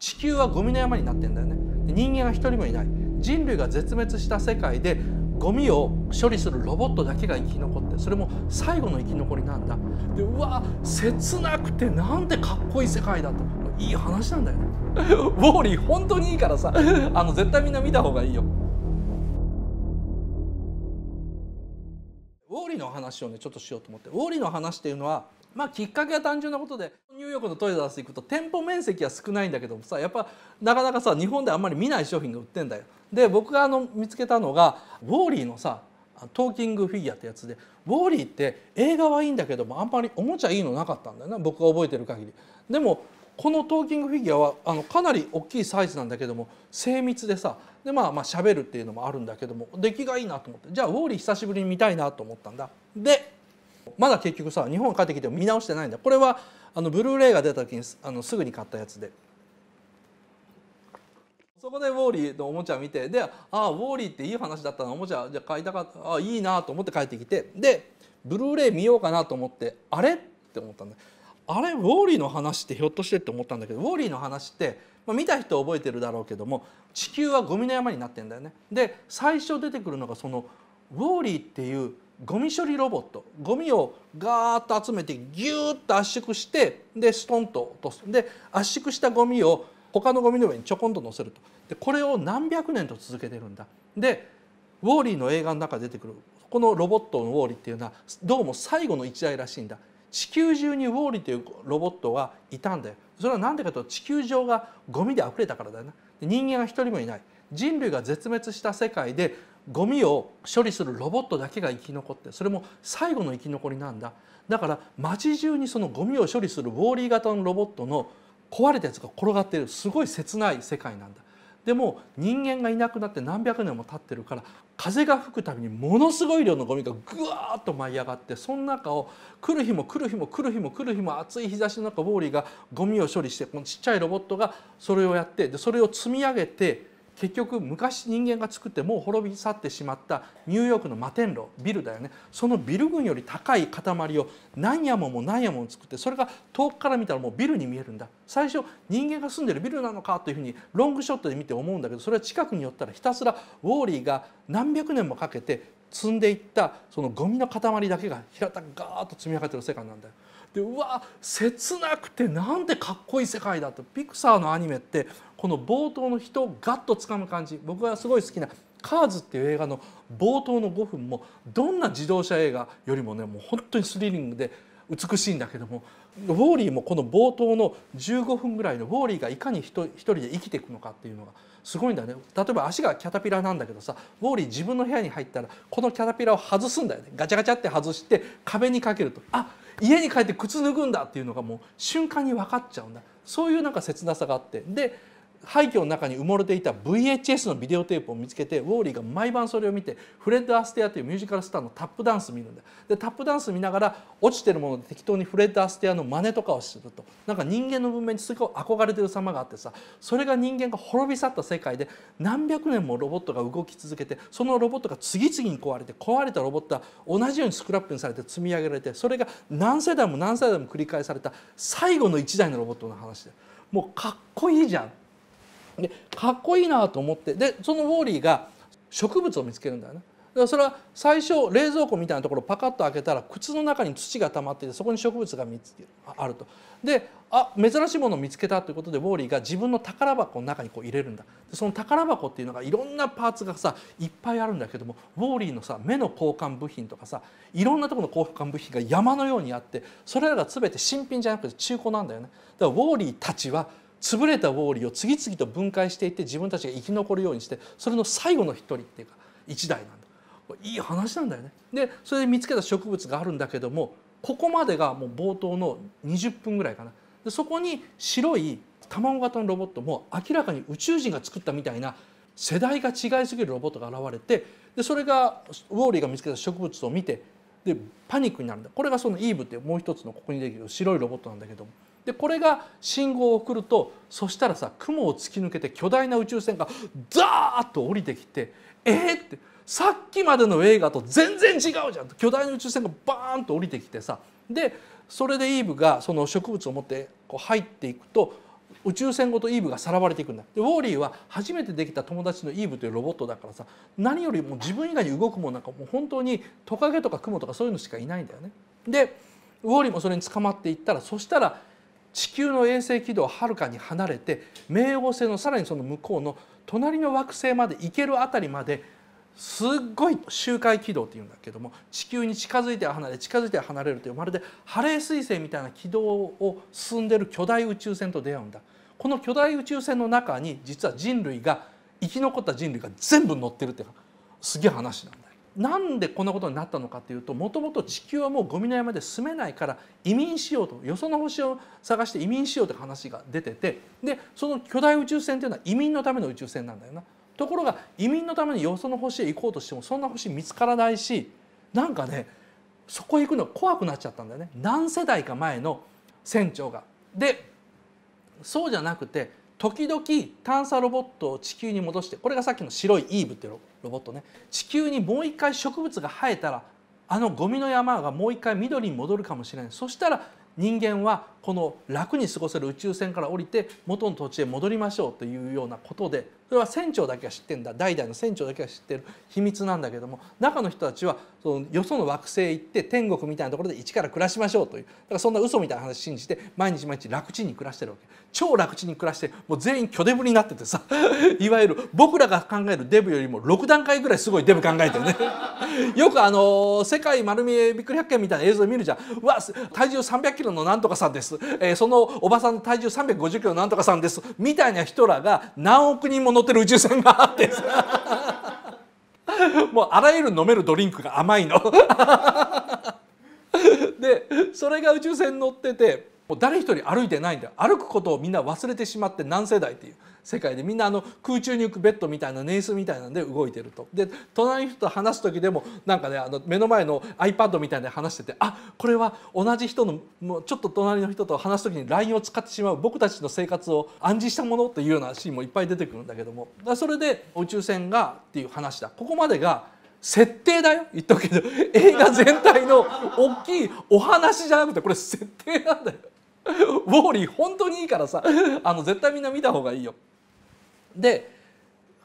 地球はゴミの山になってんだよね。人間が一人もいない。人類が絶滅した世界でゴミを処理するロボットだけが生き残ってそれも最後の生き残りなんだ。でうわ切なくてなんてかっこいい世界だと。いい話なんだよね。ウォーリー本当にいいからさ。あの絶対みんな見た方がいいよ。ウォーリーの話をねちょっとしようと思って。ウォーリーの話っていうのはまあきっかけは単純なことでニューヨークのトイザらス行くと店舗面積は少ないんだけどもさやっぱなかなかさ日本であんまり見ない商品が売ってんだよ。で僕があの見つけたのがウォーリーのさトーキングフィギュアってやつでウォーリーって映画はいいんだけどもあんまりおもちゃいいのなかったんだよな僕が覚えてる限り。でもこのトーキングフィギュアはあのかなり大きいサイズなんだけども精密でさでまあまあ喋るっていうのもあるんだけども出来がいいなと思ってじゃあウォーリー久しぶりに見たいなと思ったんだ。でまだ結局さ日本帰ってきても見直してないんだ。これはあのブルーレイが出た時にあのすぐに買ったやつで。そこでウォーリーのおもちゃ見てでああウォーリーっていい話だったな。おもちゃじゃ買いたかった。あいいなと思って帰ってきて。でブルーレイ見ようかなと思ってあれ？って思ったんだ。あれウォーリーの話ってひょっとしてって思ったんだけどウォーリーの話って、まあ、見た人覚えてるだろうけども地球はゴミの山になってんだよね。で最初出てくるのがそのウォーリーっていうゴミ処理ロボット。ゴミをガーッと集めてギューッと圧縮してでストンと落とす。で圧縮したゴミを他のゴミの上にちょこんと乗せると。でこれを何百年と続けてるんだ。でウォーリーの映画の中で出てくるこのロボットのウォーリーっていうのはどうも最後の一台らしいんだ。地球中にウォーリーというロボットがいたんだよ。それは何でかというと地球上がゴミで溢れたからだよな。人間が一人もいない。人類が絶滅した世界でゴミを処理するロボットだけが生き残ってそれも最後の生き残りなんだ。だから街中にそのゴミを処理するウォーリー型のロボットの壊れたやつが転がっている。すごい切ない世界なんだ。でも人間がいなくなって何百年も経ってるから風が吹くたびにものすごい量のゴミがぐわっと舞い上がってその中を来る日も来る日も来る日も来る日も暑い日差しの中ウォーリーがゴミを処理してこのちっちゃいロボットがそれをやってでそれを積み上げて結局昔人間が作ってもう滅び去ってしまったニューヨークの摩天楼ビルだよねそのビル群より高い塊を何山もも何山もん作ってそれが遠くから見たらもうビルに見えるんだ最初人間が住んでるビルなのかというふうにロングショットで見て思うんだけどそれは近くに寄ったらひたすらウォーリーが何百年もかけて積んでいったそのゴミの塊だけが平たくガーッと積み上がってる世界なんだよ。でうわ切なくてなんてかっこいい世界だと。ピクサーのアニメってこの冒頭の人をガッと掴む感じ。僕がすごい好きな「カーズ」っていう映画の冒頭の5分もどんな自動車映画よりもねもう本当にスリリングで美しいんだけどもウォーリーもこの冒頭の15分ぐらいのウォーリーがいかに一人で生きていくのかっていうのがすごいんだよね。例えば足がキャタピラなんだけどさウォーリー自分の部屋に入ったらこのキャタピラを外すんだよね。ガチャガチャって外して壁にかけるとあ家に帰って靴脱ぐんだっていうのがもう瞬間に分かっちゃうんだ。そういうなんか切なさがあって。で廃墟の中に埋もれていた VHS のビデオテープを見つけてウォーリーが毎晩それを見てフレッド・アステアというミュージカルスターのタップダンス見るんだでタップダンス見ながら落ちてるもので適当にフレッド・アステアの真似とかをすると。なんか人間の文明にすごい憧れてる様があってさそれが人間が滅び去った世界で何百年もロボットが動き続けてそのロボットが次々に壊れて壊れたロボットは同じようにスクラップにされて積み上げられてそれが何世代も何世代も繰り返された最後の1台のロボットの話でもうかっこいいじゃん。でかっこいいなと思ってでそのウォーリーが植物を見つけるんだよね。だからそれは最初冷蔵庫みたいなところをパカッと開けたら靴の中に土が溜まっていてそこに植物が見つけあると。であ珍しいものを見つけたということでウォーリーが自分の宝箱の中にこう入れるんだその宝箱っていうのがいろんなパーツがさいっぱいあるんだけどもウォーリーのさ目の交換部品とかさいろんなところの交換部品が山のようにあってそれらが全て新品じゃなくて中古なんだよね。だからウォーリーたちは潰れたウォーリーを次々と分解していって自分たちが生き残るようにしてそれの最後の一人っていうか一台なんだいい話なんだよね。でそれで見つけた植物があるんだけどもここまでがもう冒頭の20分ぐらいかな。でそこに白い卵型のロボットも明らかに宇宙人が作ったみたいな世代が違いすぎるロボットが現れてでそれがウォーリーが見つけた植物を見てでパニックになるんだこれがそのイーブってもう一つのここにできる白いロボットなんだけどもでこれが信号を送るとそしたらさ雲を突き抜けて巨大な宇宙船がザーッと降りてきて「えー!」ってさっきまでの映画と全然違うじゃん巨大な宇宙船がバーンと降りてきてさでそれでイーブがその植物を持ってこう入っていくと宇宙船ごとイーブがさらわれていくんだでウォーリーは初めてできた友達のイーブというロボットだからさ何よりも自分以外に動くもんなんかもう本当にトカゲとかクモとかそういうのしかいないんだよね。でウォーリーもそれに捕まっていったらそしたら地球の衛星軌道をはるかに離れて冥王星のさらにその向こうの隣の惑星まで行けるあたりまですっごい周回軌道っていうんだけども地球に近づいては離れ近づいては離れるというまるでハレー彗星みたいな軌道を進んでる巨大宇宙船と出会うんだこの巨大宇宙船の中に実は人類が生き残った人類が全部乗ってるっていうすげえ話なんだ。なんでこんなことになったのかっていうともともと地球はもうゴミの山で住めないから移民しようとよその星を探して移民しようって話が出ててでその巨大宇宙船っていうのは移民のための宇宙船なんだよな。ところが移民のためによその星へ行こうとしてもそんな星見つからないしなんかねそこへ行くの怖くなっちゃったんだよね何世代か前の船長が。でそうじゃなくて時々探査ロボットを地球に戻してこれがさっきの白いイーブっていうロボットね。地球にもう一回植物が生えたらあのゴミの山がもう一回緑に戻るかもしれない。そしたら人間はこの楽に過ごせる宇宙船から降りて元の土地へ戻りましょうというようなことでそれは船長だけが知ってんだ。代々の船長だけが知ってる秘密なんだけども中の人たちはそのよその惑星へ行って天国みたいなところで一から暮らしましょうという。だからそんな嘘みたいな話信じて毎日毎日楽ちんに暮らしてるわけ。超楽ちんに暮らしてもう全員巨デブになっててさ。いわゆる僕らが考えるデブよりも6段階ぐらいすごいデブ考えてるね。よくあの世界丸見えびっくり百景みたいな映像見るじゃん。うわ体重300キロのなんとかさんです、えー、そのおばさんの体重350キロなんとかさんです。みたいな人らが何億人も乗ってる宇宙船があって。さ もうあらゆる飲めるドリンクが甘いの。でそれが宇宙船に乗っててもう誰一人歩いてないんだよ。歩くことをみんな忘れてしまって何世代っていう。世界でみんなあの空中に浮くベッドみたいなネイスみたいなんで動いてると。で隣の人と話す時でもなんかねあの目の前の iPad みたいで話しててあこれは同じ人のもうちょっと隣の人と話す時に LINE を使ってしまう僕たちの生活を暗示したものというようなシーンもいっぱい出てくるんだけども。それで宇宙船がっていう話だ。ここまでが設定だよ。言っとくけど映画全体の大きいお話じゃなくてこれ設定なんだよ。ウォーリー本当にいいからさあの絶対みんな見た方がいいよ。で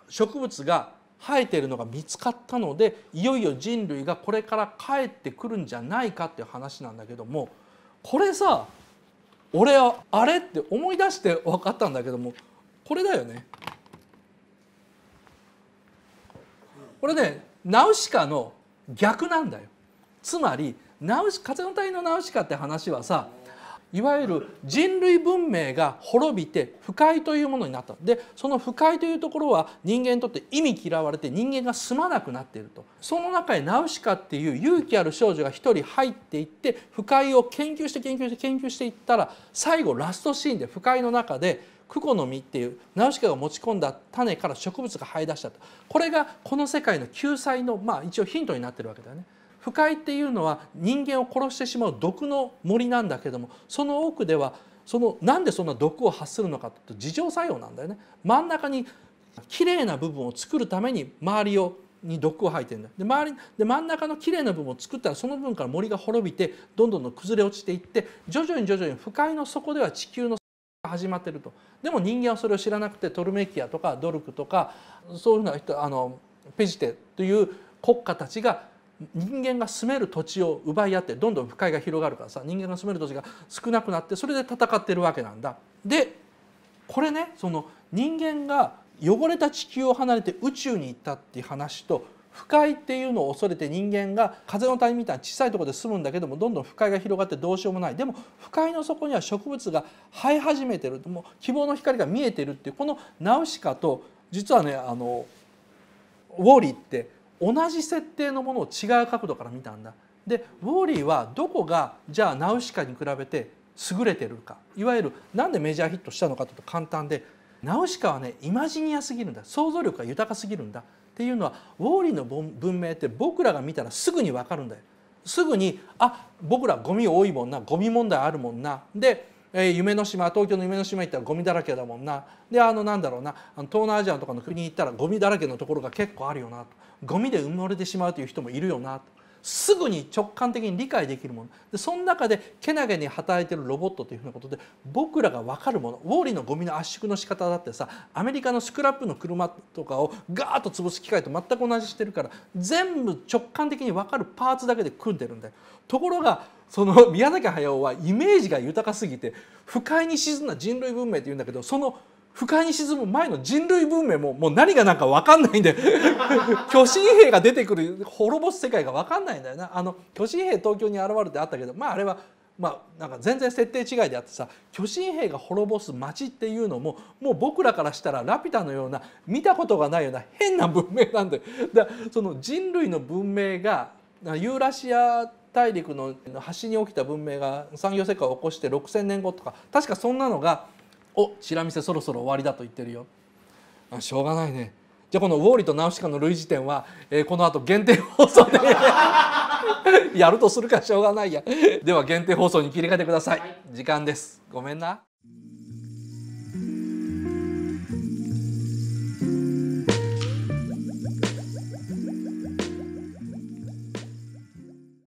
植物が生えているのが見つかったのでいよいよ人類がこれから帰ってくるんじゃないかっていう話なんだけどもこれさ俺はあれって思い出して分かったんだけどもこれだよね。これねナウシカの逆なんだよ。つまりナウシ風の谷のナウシカって話はさいわゆる人類文明が滅びて不快というものになった。でその不快というところは人間にとって意味嫌われて人間が住まなくなっていると。その中へナウシカっていう勇気ある少女が一人入っていって不快を研究して研究して研究していったら最後ラストシーンで不快の中でクコの実っていうナウシカが持ち込んだ種から植物が生え出した。とこれがこの世界の救済のまあ一応ヒントになってるわけだよね。不快っていうのは人間を殺してしまう毒の森なんだけどもその奥ではそのなんでそんな毒を発するのかというと自浄作用なんだよね。真ん中にきれいな部分を作るために周りをに毒を吐いてるんだで周りで真ん中のきれいな部分を作ったらその部分から森が滅びてどんどんどん崩れ落ちていって徐々に徐々に不快の底では地球のが始まってると。でも人間はそれを知らなくてトルメキアとかドルクとかそういうふうな人あのペジテという国家たちが人間が住める土地を奪い合ってどんどん不快が広がるからさ人間が住める土地が少なくなってそれで戦ってるわけなんだ。でこれねその人間が汚れた地球を離れて宇宙に行ったっていう話と不快っていうのを恐れて人間が風の谷みたいな小さいところで住むんだけどもどんどん不快が広がってどうしようもないでも不快の底には植物が生え始めてるもう希望の光が見えてるっていうこのナウシカと実はねあのウォーリーって同じ設定のものを違う角度から見たんだ。でウォーリーはどこがじゃあナウシカに比べて優れてるかいわゆるなんでメジャーヒットしたのかというと簡単でナウシカはねイマジニアすぎるんだ想像力が豊かすぎるんだっていうのはウォーリーの文明って僕らが見たらすぐに分かるんだよ。すぐにあ僕らゴミ多いもんなゴミ問題あるもんなでえ、夢の島東京の夢の島行ったらゴミだらけだもんな。であのなんだろうな東南アジアとかの国に行ったらゴミだらけのところが結構あるよなと。ゴミで埋もれてしまうという人もいるよなと。すぐに直感的に理解できるものでその中でけなげに働いてるロボットというふうなことで僕らが分かるものウォーリーのゴミの圧縮の仕方だってさアメリカのスクラップの車とかをガーッと潰す機械と全く同じしてるから全部直感的に分かるパーツだけで組んでるんだよ。ところがその宮崎駿はイメージが豊かすぎて不快に沈んだ人類文明っていうんだけどその不快に沈む前の人類文明ももう何が何か分かんないんで 巨神兵が出てくる滅ぼす世界が分かんないんだよな。あの巨神兵東京に現れてあったけどまああれはまあなんか全然設定違いであってさ巨神兵が滅ぼす町っていうのももう僕らからしたらラピュタのような見たことがないような変な文明なんでだその人類の文明がユーラシア大陸の端に起きた文明が産業世界を起こして6,000年後とか確かそんなのが「おチラ見せそろそろ終わりだ」と言ってるよ。あしょうがないね。じゃあこの「ウォーリーとナウシカの類似点は」えー、この後限定放送で やるとするかしょうがないや。では限定放送に切り替えてください。時間です。ごめんな。